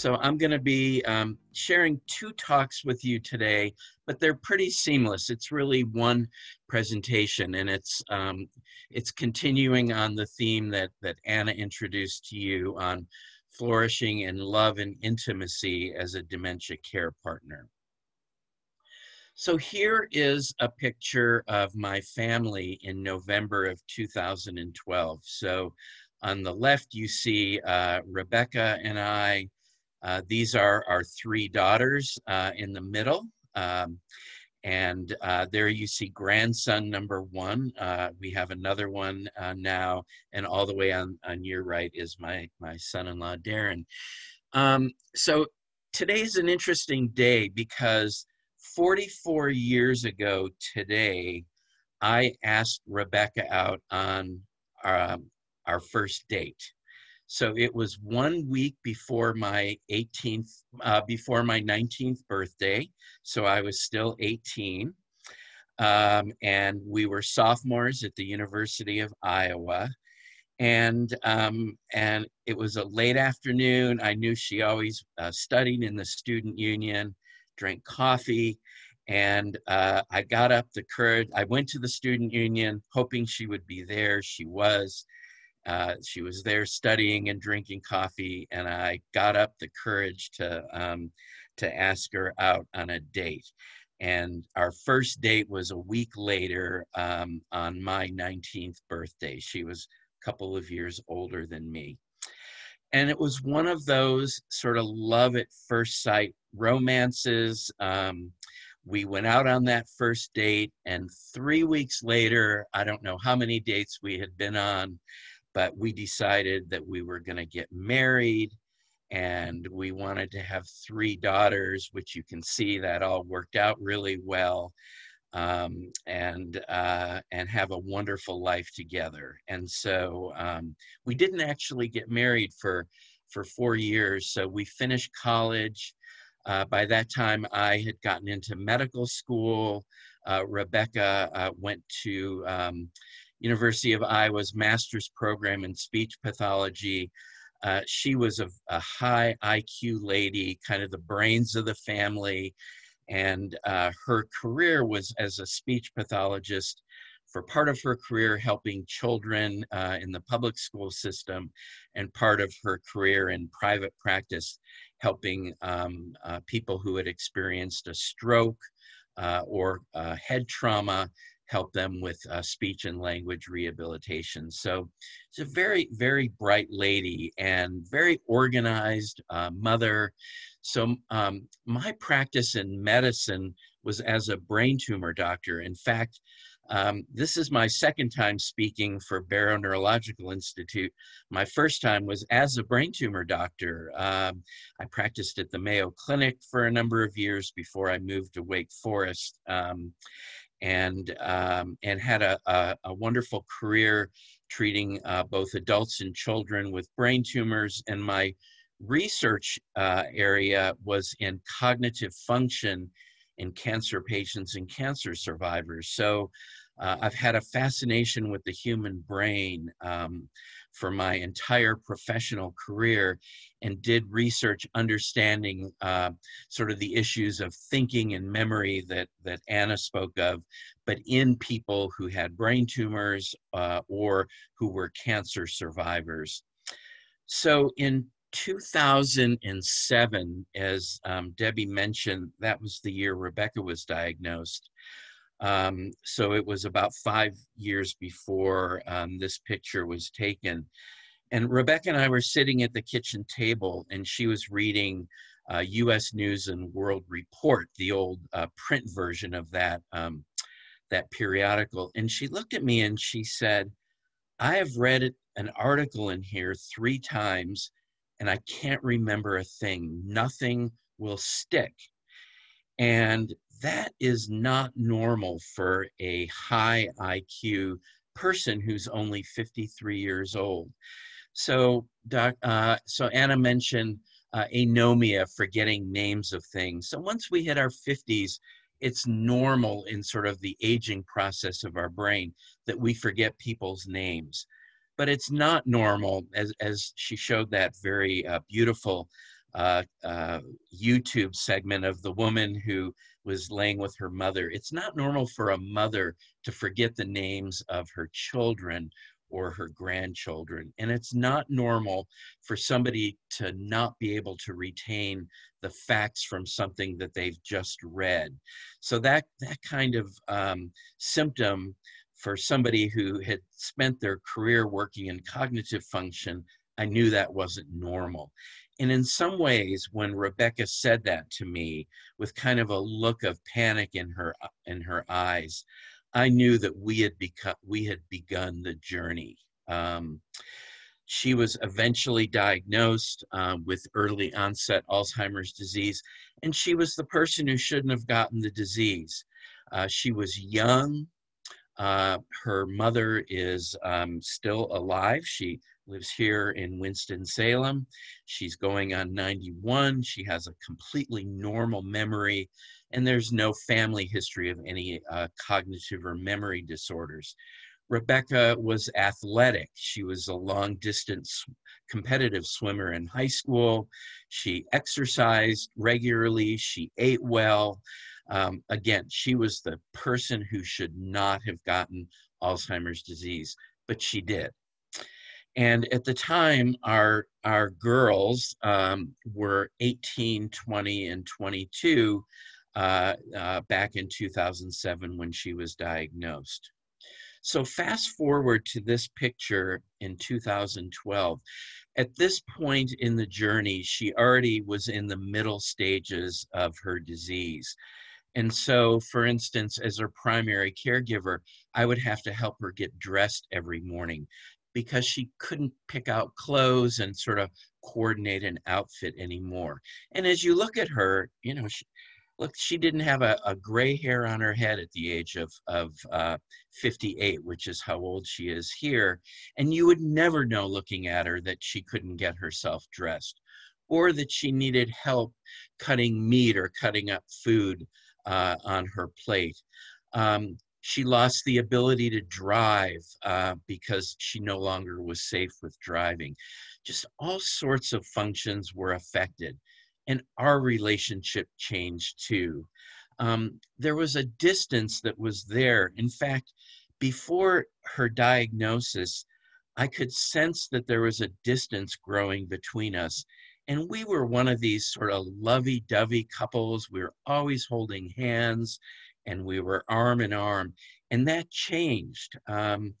So I'm going to be um, sharing two talks with you today, but they're pretty seamless. It's really one presentation, and it's um, it's continuing on the theme that that Anna introduced to you on flourishing in love and intimacy as a dementia care partner. So here is a picture of my family in November of 2012. So on the left, you see uh, Rebecca and I. Uh, these are our three daughters uh, in the middle. Um, and uh, there you see grandson number one. Uh, we have another one uh, now, and all the way on, on your right is my, my son-in-law, Darren. Um, so today is an interesting day because 44 years ago today, I asked Rebecca out on our, um, our first date. So it was one week before my 18th, uh, before my 19th birthday. So I was still 18. Um, and we were sophomores at the University of Iowa. And, um, and it was a late afternoon. I knew she always uh, studied in the student union, drank coffee. And uh, I got up the courage. I went to the student union hoping she would be there. She was. Uh, she was there studying and drinking coffee, and I got up the courage to um, to ask her out on a date. And our first date was a week later um, on my 19th birthday. She was a couple of years older than me. And it was one of those sort of love at first sight romances. Um, we went out on that first date, and three weeks later, I don't know how many dates we had been on, but we decided that we were going to get married and we wanted to have three daughters, which you can see that all worked out really well, um, and uh, and have a wonderful life together. And so um, we didn't actually get married for for four years. So we finished college. Uh, by that time, I had gotten into medical school. Uh, Rebecca uh, went to um, University of Iowa's master's program in speech pathology. Uh, she was a, a, high IQ lady, kind of the brains of the family, and uh, her career was as a speech pathologist for part of her career helping children uh, in the public school system, and part of her career in private practice helping um, uh, people who had experienced a stroke uh, or uh, head trauma help them with uh, speech and language rehabilitation. So she's a very, very bright lady and very organized uh, mother. So um, my practice in medicine was as a brain tumor doctor. In fact, um, this is my second time speaking for Barrow Neurological Institute. My first time was as a brain tumor doctor. Um, I practiced at the Mayo Clinic for a number of years before I moved to Wake Forest. Um, and um, and had a, a, a, wonderful career treating uh, both adults and children with brain tumors. And my research uh, area was in cognitive function in cancer patients and cancer survivors. So uh, I've had a fascination with the human brain um, for my entire professional career and did research understanding uh, sort of the issues of thinking and memory that, that Anna spoke of, but in people who had brain tumors uh, or who were cancer survivors. So in 2007, as um, Debbie mentioned, that was the year Rebecca was diagnosed. Um, so it was about five years before um, this picture was taken. And Rebecca and I were sitting at the kitchen table, and she was reading uh, U.S. News and World Report, the old uh, print version of that um, that periodical. And she looked at me and she said, "I have read an article in here three times, and I can't remember a thing. Nothing will stick." And that is not normal for a high IQ person who's only 53 years old. So, doc, uh, so Anna mentioned uh, anomia, forgetting names of things. So once we hit our 50s, it's normal in sort of the aging process of our brain that we forget people's names. But it's not normal, as, as she showed that very uh, beautiful uh, uh, YouTube segment of the woman who was laying with her mother. It's not normal for a mother to forget the names of her children or her grandchildren. And it's not normal for somebody to not be able to retain the facts from something that they've just read. So that, that kind of um, symptom for somebody who had spent their career working in cognitive function, I knew that wasn't normal. And in some ways, when Rebecca said that to me with kind of a look of panic in her in her eyes, I knew that we had become we had begun the journey. Um, she was eventually diagnosed um, with early onset Alzheimer's disease, and she was the person who shouldn't have gotten the disease. Uh, she was young. Uh, her mother is um, still alive. She lives here in Winston-Salem. She's going on 91. She has a completely normal memory and there's no family history of any uh, cognitive or memory disorders. Rebecca was athletic. She was a long distance competitive swimmer in high school. She exercised regularly. She ate well. Um, again, she was the person who should not have gotten Alzheimer's disease, but she did. And at the time, our, our girls um, were 18, 20, and 22 uh, uh, back in 2007 when she was diagnosed. So fast forward to this picture in 2012. At this point in the journey, she already was in the middle stages of her disease. And so, for instance, as her primary caregiver, I would have to help her get dressed every morning because she couldn't pick out clothes and sort of coordinate an outfit anymore. And as you look at her, you know, she, look, she didn't have a, a gray hair on her head at the age of, of uh, 58, which is how old she is here. And you would never know looking at her that she couldn't get herself dressed or that she needed help cutting meat or cutting up food uh, on her plate. Um, she lost the ability to drive uh, because she no longer was safe with driving. Just all sorts of functions were affected and our relationship changed too. Um, there was a distance that was there. In fact, before her diagnosis, I could sense that there was a distance growing between us. And we were one of these sort of lovey dovey couples. We were always holding hands and we were arm in arm. And that changed. Um,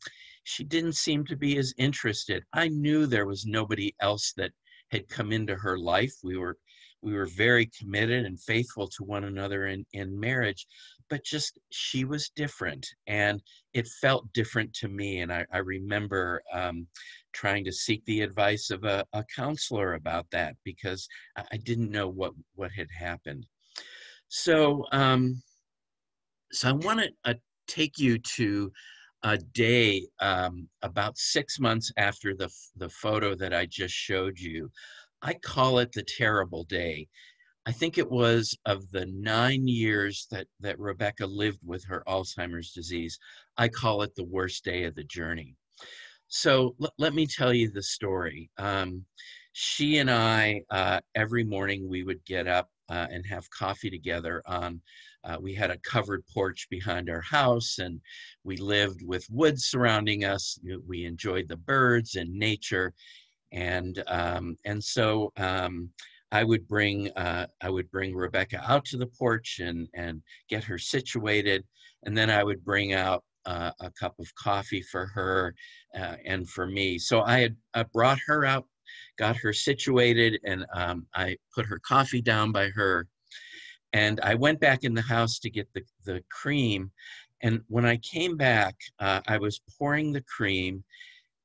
she didn't seem to be as interested. I knew there was nobody else that had come into her life. We were we were very committed and faithful to one another in, in marriage but just she was different and it felt different to me and i, I remember um, trying to seek the advice of a, a counselor about that because I, didn't know what what had happened so um, so i want to uh, take you to a day um, about six months after the, the photo that I just showed you. I call it the terrible day. I think it was of the nine years that, that Rebecca lived with her Alzheimer's disease, I call it the worst day of the journey. So let me tell you the story. Um, she and I, uh, every morning we would get up uh, and have coffee together on, uh, we had a covered porch behind our house and we lived with woods surrounding us. We enjoyed the birds and nature and um, and so um, I would bring uh, I would bring Rebecca out to the porch and and get her situated, and then I would bring out uh, a cup of coffee for her uh, and for me. So I had I brought her out, got her situated, and um, I put her coffee down by her, and I went back in the house to get the the cream. And when I came back, uh, I was pouring the cream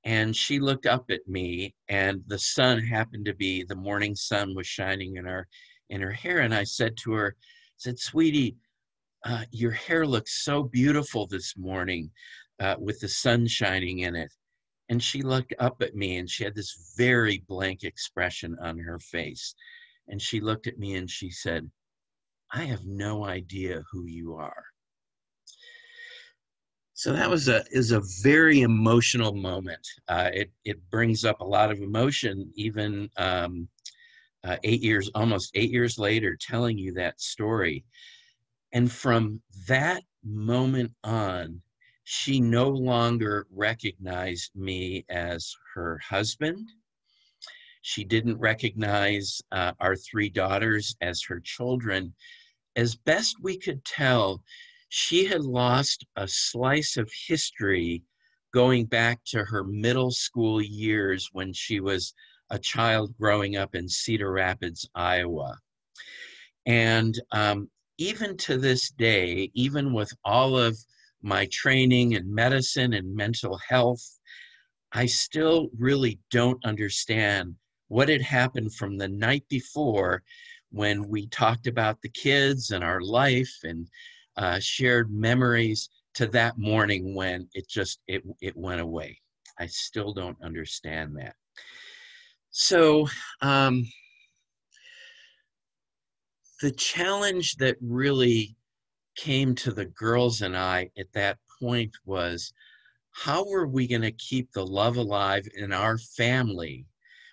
and she looked up at me and the sun happened to be the morning sun was shining in her in her hair and i said to her I said sweetie uh, your hair looks so beautiful this morning uh, with the sun shining in it. And she looked up at me and she had this very blank expression on her face. And she looked at me and she said i have no idea who you are so that was a is a very emotional moment. Uh, it it brings up a lot of emotion, even um, uh, eight years, almost eight years later, telling you that story. And from that moment on, she no longer recognized me as her husband. She didn't recognize uh, our three daughters as her children. As best we could tell, she had lost a slice of history going back to her middle school years when she was a child growing up in Cedar Rapids, Iowa. And um, even to this day, even with all of my training in medicine and mental health, I still really don't understand what had happened from the night before when we talked about the kids and our life and uh, shared memories to that morning when it just it, it went away i still don't understand that so um, the challenge that really came to the girls and I at that point was how were we going to keep the love alive in our family?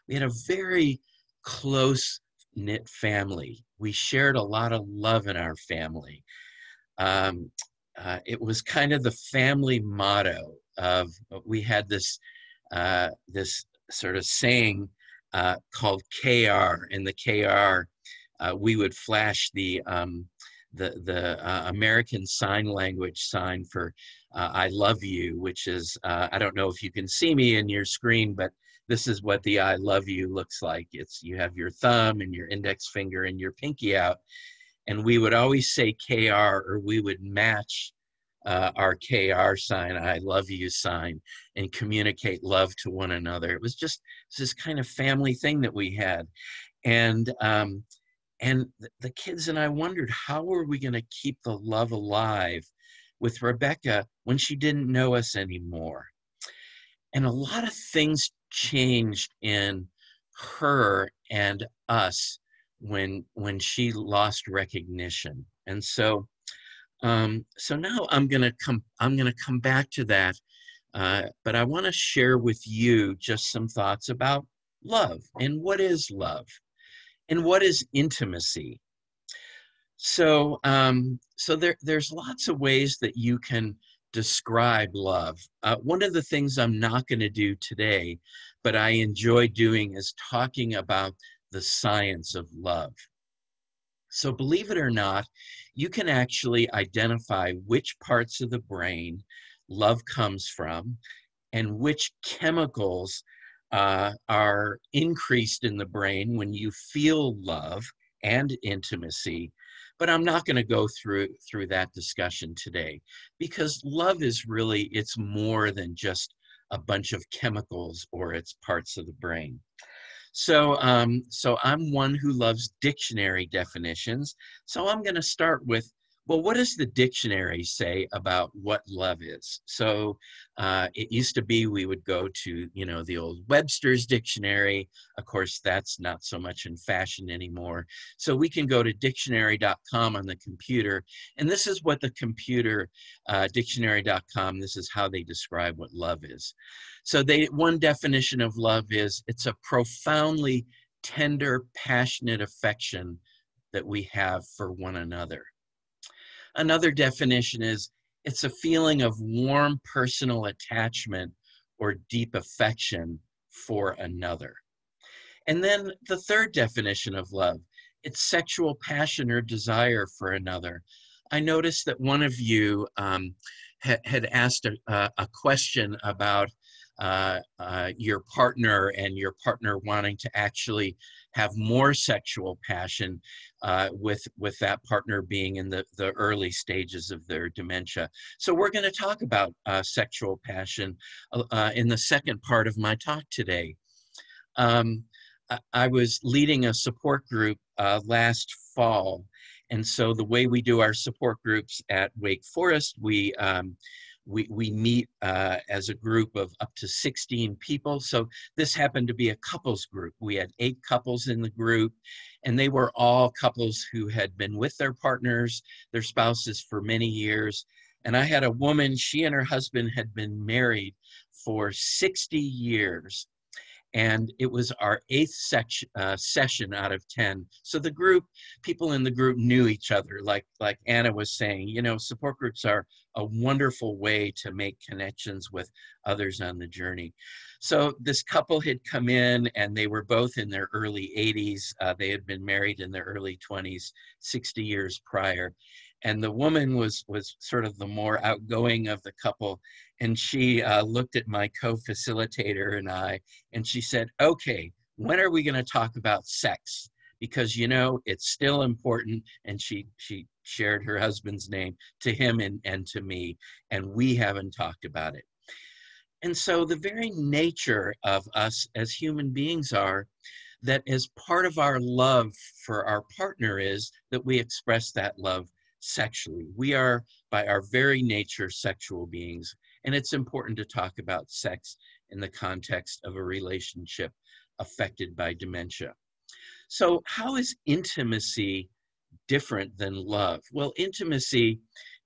We had a very close knit family. We shared a lot of love in our family. Um, uh, it was kind of the family motto of we had this uh, this sort of saying uh, called KR. In the KR, uh, we would flash the um, the the uh, American Sign Language sign for uh, "I love you," which is I don't know if you can see me in your screen, but this is what the "I love you" looks like. It's you have your thumb and your index finger and your pinky out, and we would always say "Kr" or we would match uh, our KR sign, I love you sign, and communicate love to one another. It was just this kind of family thing that we had, and um, and the kids and I wondered how were we going to keep the love alive with Rebecca when she didn't know us anymore. And a lot of things changed in her and us when when she lost recognition. And so um, so now I'm gonna come I'm gonna come back to that, uh, but I want to share with you just some thoughts about love and what is love and what is intimacy. So um, so there there's lots of ways that you can describe love. Uh, one of the things i'm not going to do today but i enjoy doing is talking about the science of love. So believe it or not you can actually identify which parts of the brain love comes from and which chemicals uh, are increased in the brain when you feel love and intimacy. But i'm not going to go through through that discussion today because love is really it's more than just a bunch of chemicals or its parts of the brain so um, so i'm one who loves dictionary definitions. So i'm going to start with well, what does the dictionary say about what love is? So uh, it used to be we would go to, you know, the old Webster's dictionary. Of course, that's not so much in fashion anymore. So we can go to dictionary.com on the computer. And this is what the computer, uh, dictionary.com, this is how they describe what love is. So they one definition of love is it's a profoundly tender, passionate affection that we have for one another. Another definition is it's a feeling of warm personal attachment or deep affection for another. And then the third definition of love it's sexual passion or desire for another. I noticed that one of you um, ha- had asked a, a, question about uh, uh, your partner and your partner wanting to actually have more sexual passion uh, with with that partner being in the the early stages of their dementia. So we're going to talk about uh, sexual passion uh, in the second part of my talk today. Um, I, I was leading a support group uh, last fall, and so the way we do our support groups at Wake Forest, we um, we, we meet uh, as a group of up to 16 people. So this happened to be a couples group. We had eight couples in the group, and they were all couples who had been with their partners, their spouses for many years. And I had a woman, she and her husband had been married for 60 years. And it was our eighth uh, session out of 10 so the group people in the group knew each other like like anna was saying you know support groups are a wonderful way to make connections with others on the journey. So this couple had come in and they were both in their early 80s uh, they had been married in their early 20s 60 years prior and the woman was was sort of the more outgoing of the couple and she uh, looked at my co-facilitator and i and she said okay when are we going to talk about sex? Because you know it's still important and she she shared her husband's name to him and, and to me and we haven't talked about it. And so the very nature of us as human beings are that as part of our love for our partner is that we express that love sexually. We are, by our very nature, sexual beings, and it's important to talk about sex in the context of a relationship affected by dementia. So, how is intimacy different than love? Well, intimacy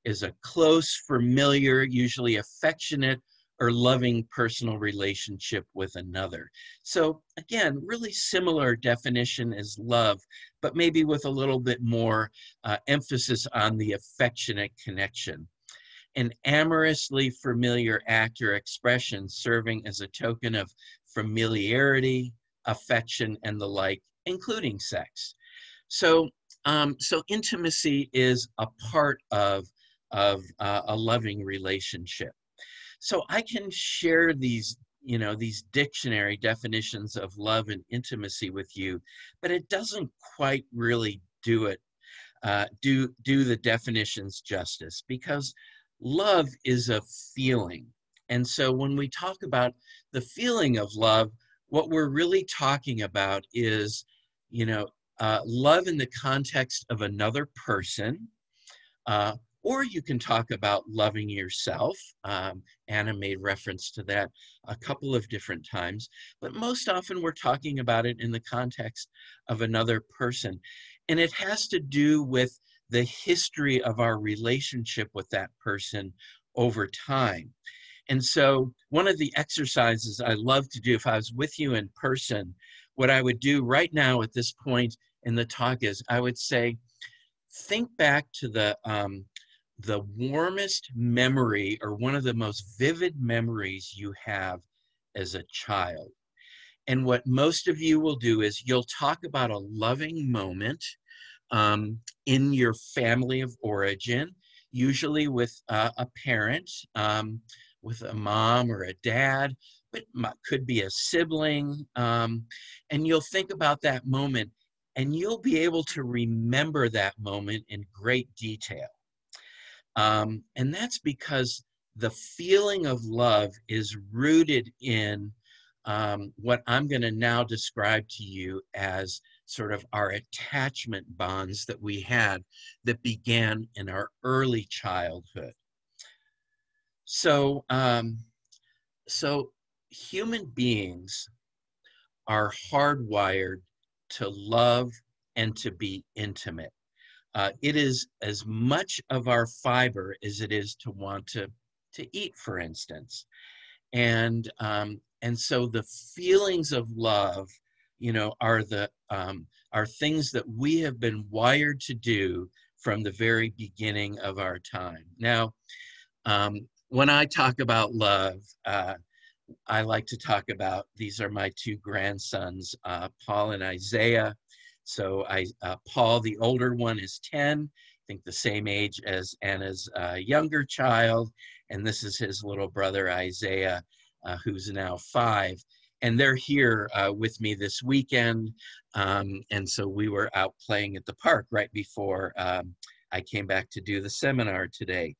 is a close, familiar, usually affectionate, or loving personal relationship with another. So, again, really similar definition as love, but maybe with a little bit more uh, emphasis on the affectionate connection. An amorously familiar act or expression serving as a token of familiarity, affection, and the like, including sex. So, um, so intimacy is a part of, of uh, a loving relationship. So I can share these, you know, these dictionary definitions of love and intimacy with you, but it doesn't quite really do it, uh, do, do the definitions justice because love is a feeling. And so when we talk about the feeling of love, what we're really talking about is, you know, uh, love in the context of another person, uh, or you can talk about loving yourself. Um, Anna made reference to that a couple of different times, but most often we're talking about it in the context of another person. And it has to do with the history of our relationship with that person over time. And so, one of the exercises I love to do if I was with you in person, what I would do right now at this point in the talk is I would say, think back to the um, the warmest memory or one of the most vivid memories you have as a child. And what most of you will do is you'll talk about a loving moment um, in your family of origin, usually with uh, a parent, um, with a mom or a dad, but could be a sibling. Um, and you'll think about that moment and you'll be able to remember that moment in great detail. Um, and that's because the feeling of love is rooted in um, what I'm going to now describe to you as sort of our attachment bonds that we had that began in our early childhood. So, um, so human beings are hardwired to love and to be intimate. Uh, it is as much of our fiber as it is to want to to eat, for instance, and um, and so the feelings of love, you know, are the um, are things that we have been wired to do from the very beginning of our time. Now, um, when I talk about love, uh, I like to talk about these are my two grandsons, uh, Paul and Isaiah. So I, uh, Paul, the older one, is 10, I think the same age as Anna's uh, younger child. And this is his little brother, Isaiah, uh, who's now five. And they're here uh, with me this weekend. Um, and so we were out playing at the park right before um, I came back to do the seminar today.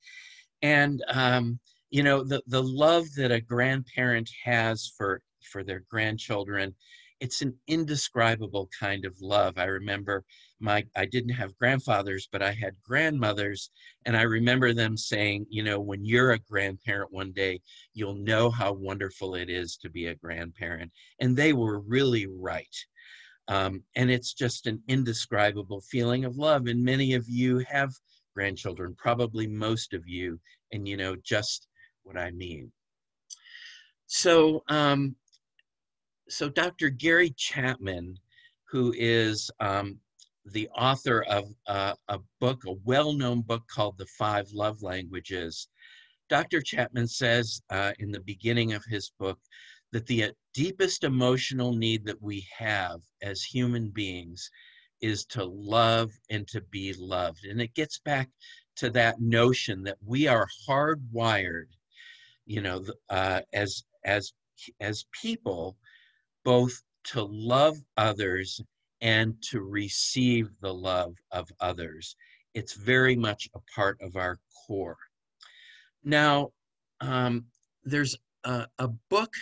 And, um, you know, the, the love that a grandparent has for, for their grandchildren it's an indescribable kind of love. I remember my I didn't have grandfathers, but I had grandmothers, and I remember them saying, you know, when you're a grandparent one day, you'll know how wonderful it is to be a grandparent, and they were really right. Um, and it's just an indescribable feeling of love. And many of you have grandchildren, probably most of you, and you know just what I mean. So um, so Dr. Gary Chapman, who is um, the author of uh, a book, a well-known book called The Five Love Languages, Dr. Chapman says uh, in the beginning of his book that the uh, deepest emotional need that we have as human beings is to love and to be loved. And it gets back to that notion that we are hardwired, you know, uh, as as as people, both to love others and to receive the love of others. It's very much a part of our core. Now, um, there's a, a book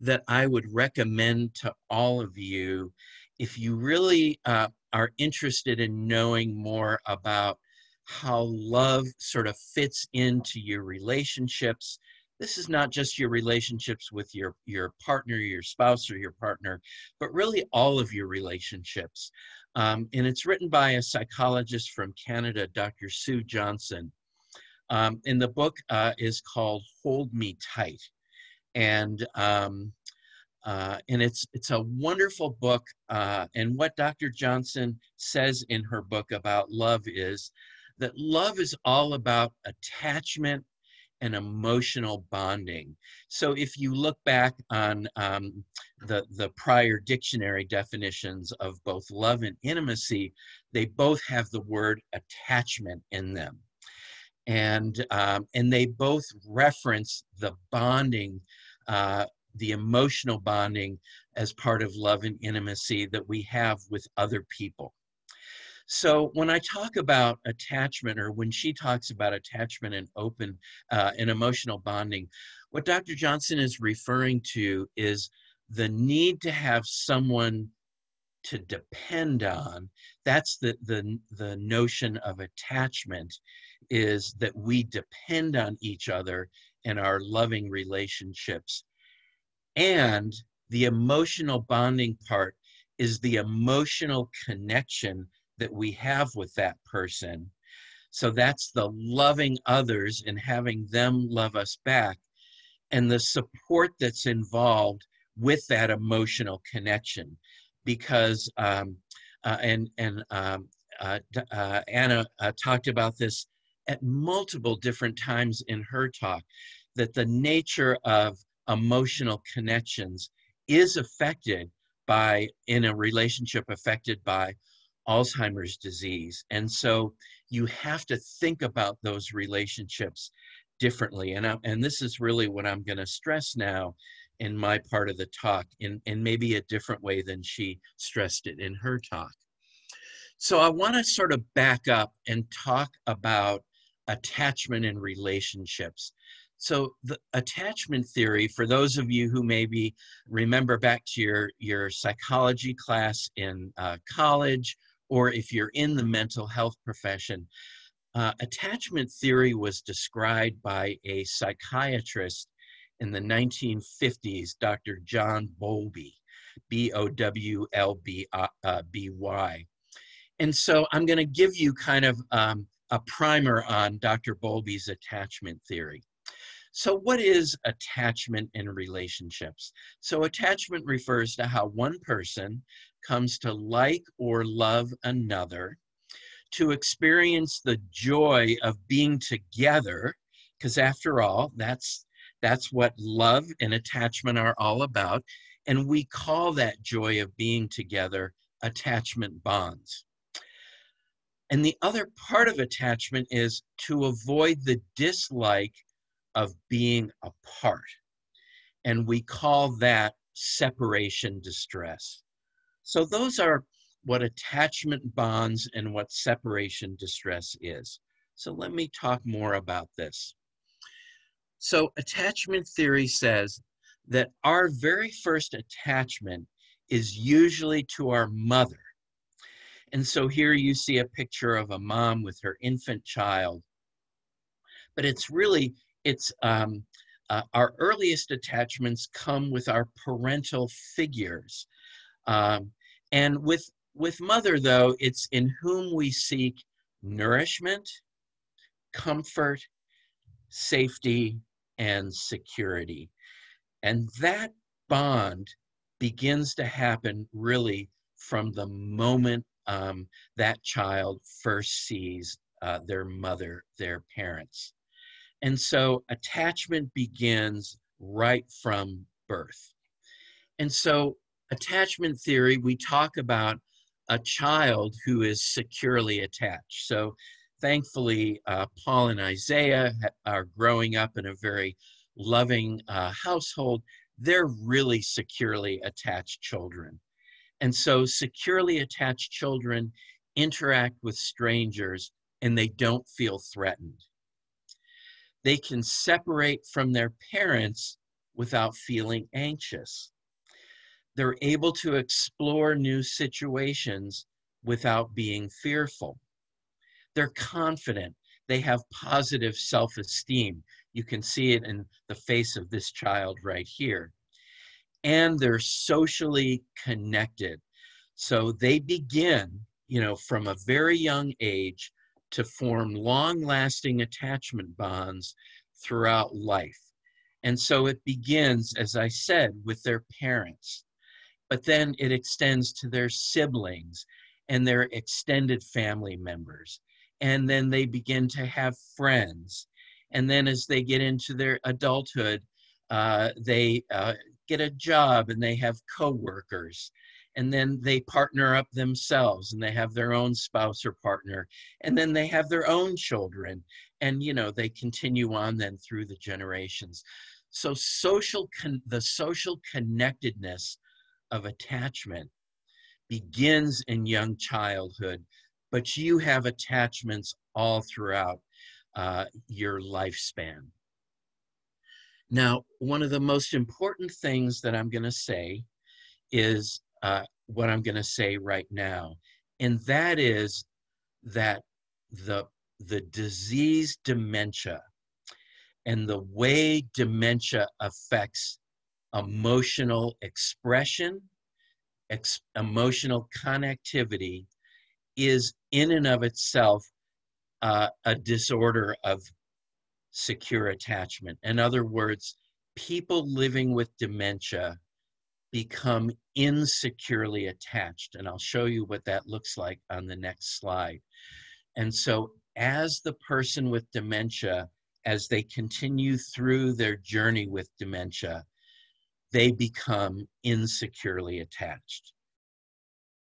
that I would recommend to all of you if you really uh, are interested in knowing more about how love sort of fits into your relationships. This is not just your relationships with your, your partner, your spouse, or your partner, but really all of your relationships. Um, and it's written by a psychologist from Canada, Dr. Sue Johnson. Um, and the book uh, is called Hold Me Tight. And um, uh, and it's it's a wonderful book. Uh, and what Dr. Johnson says in her book about love is that love is all about attachment and emotional bonding. So if you look back on um, the the prior dictionary definitions of both love and intimacy, they both have the word attachment in them and um, and they both reference the bonding, uh, the emotional bonding as part of love and intimacy that we have with other people. So when I talk about attachment, or when she talks about attachment and open uh, and emotional bonding, what Dr. Johnson is referring to is the need to have someone to depend on. That's the the the notion of attachment is that we depend on each other in our loving relationships. And the emotional bonding part is the emotional connection that we have with that person. So that's the loving others and having them love us back, and the support that's involved with that emotional connection. Because, um, uh, and, and um, uh, uh, Anna uh, talked about this at multiple different times in her talk that the nature of emotional connections is affected by in a relationship affected by Alzheimer's disease. And so you have to think about those relationships differently. And, I, and this is really what I'm going to stress now in my part of the talk in, in maybe a different way than she stressed it in her talk. So I want to sort of back up and talk about attachment and relationships. So the attachment theory, for those of you who maybe remember back to your, your psychology class in uh, college, or if you're in the mental health profession, uh, attachment theory was described by a psychiatrist in the 1950s, Dr. John Bowlby, B-O-W-L-B-Y. Uh, and so I'm going to give you kind of um, a primer on Dr. Bowlby's attachment theory. So what is attachment in relationships? So attachment refers to how one person comes to like or love another, to experience the joy of being together, because after all, that's that's what love and attachment are all about. And we call that joy of being together attachment bonds. And the other part of attachment is to avoid the dislike of being apart. And we call that separation distress. So those are what attachment bonds and what separation distress is. So let me talk more about this. So attachment theory says that our very first attachment is usually to our mother and so here you see a picture of a mom with her infant child. But it's really, it's um, uh, our earliest attachments come with our parental figures. Um, and with, with mother, though, it's in whom we seek nourishment, comfort, safety, and security. And that bond begins to happen really from the moment um, that child first sees uh, their mother, their parents. And so attachment begins right from birth. And so, attachment theory, we talk about a child who is securely attached. So, thankfully, uh, Paul and Isaiah are growing up in a very loving uh, household. They're really securely attached children. And so, securely attached children interact with strangers and they don't feel threatened. They can separate from their parents without feeling anxious. They're able to explore new situations without being fearful. They're confident. They have positive self esteem. You can see it in the face of this child right here and they're socially connected. So they begin, you know, from a very young age to form long lasting attachment bonds throughout life. And so it begins, as I said, with their parents, but then it extends to their siblings and their extended family members. And then they begin to have friends. And then as they get into their adulthood, uh, they uh, get a job and they have coworkers and then they partner up themselves and they have their own spouse or partner and then they have their own children and you know they continue on then through the generations so social con- the social connectedness of attachment begins in young childhood but you have attachments all throughout uh, your lifespan. Now, one of the most important things that I'm going to say is uh, what I'm going to say right now, and that is that the the disease dementia and the way dementia affects emotional expression, ex- emotional connectivity, is in and of itself uh, a disorder of secure attachment. In other words, people living with dementia become insecurely attached. And I'll show you what that looks like on the next slide. And so, as the person with dementia, as they continue through their journey with dementia, they become insecurely attached.